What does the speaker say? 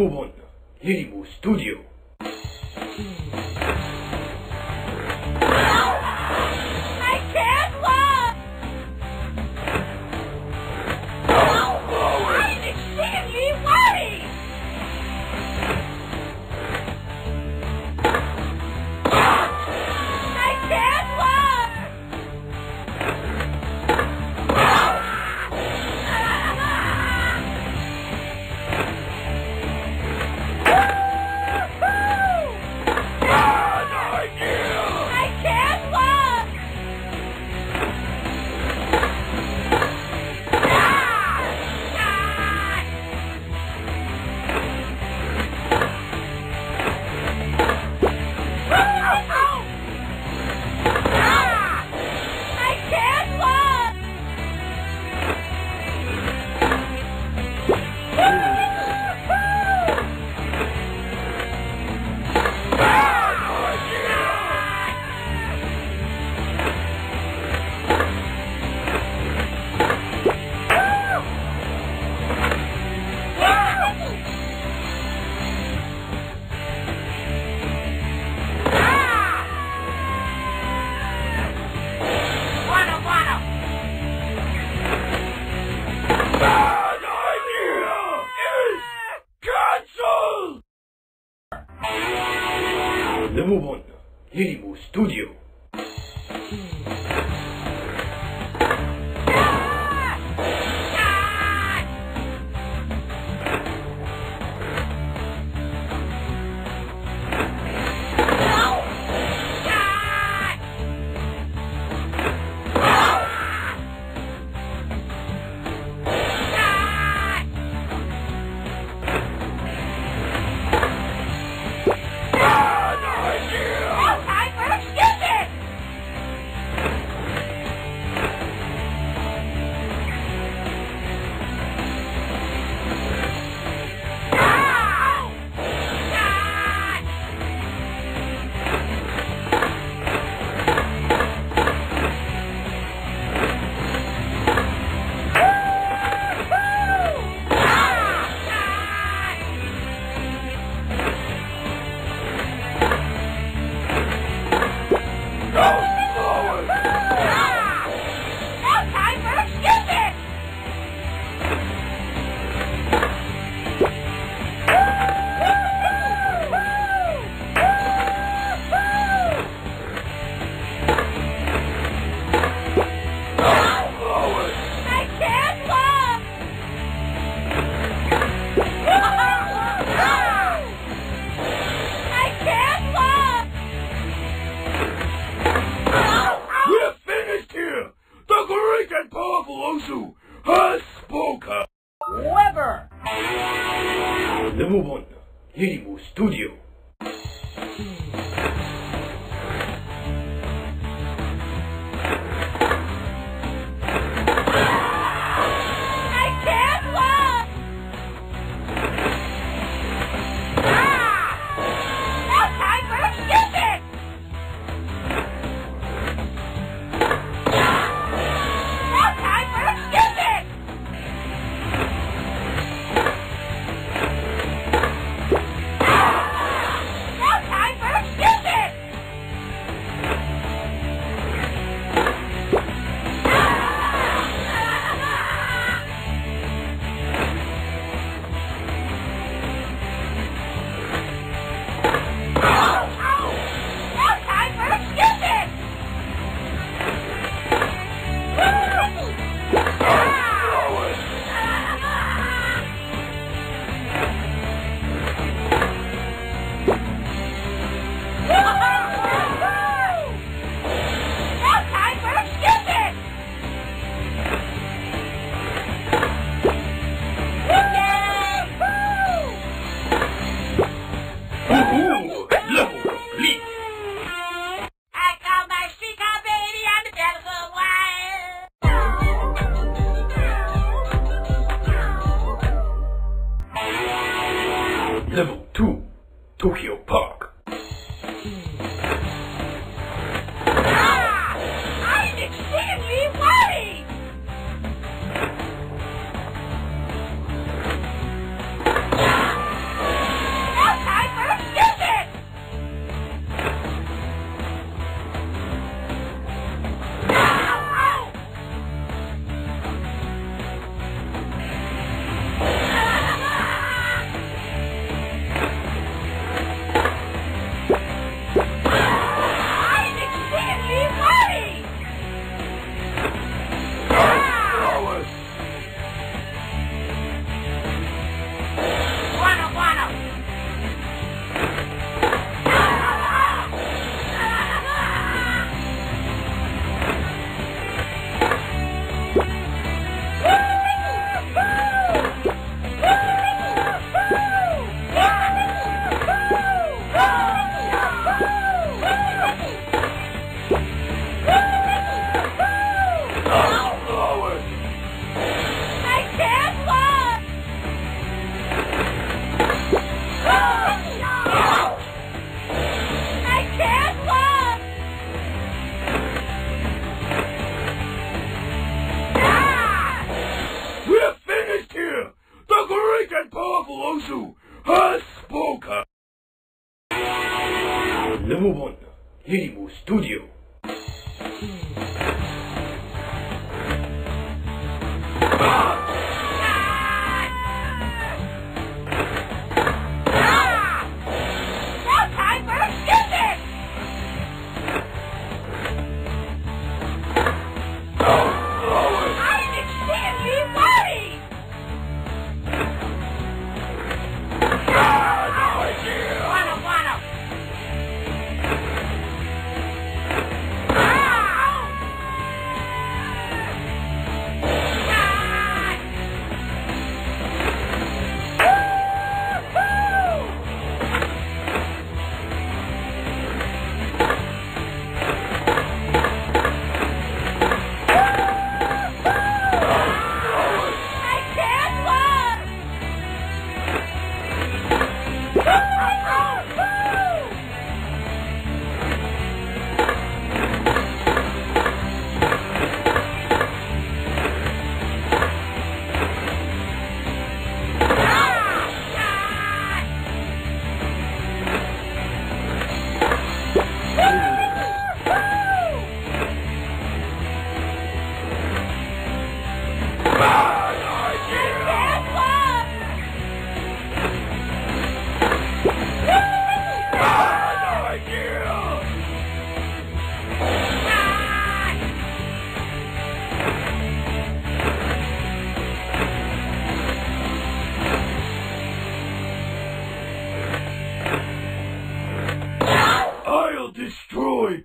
女房ヘリも一人よ。もばな、ヘリも一人よ。レもばんだ。ヘリを一人よ。Destroy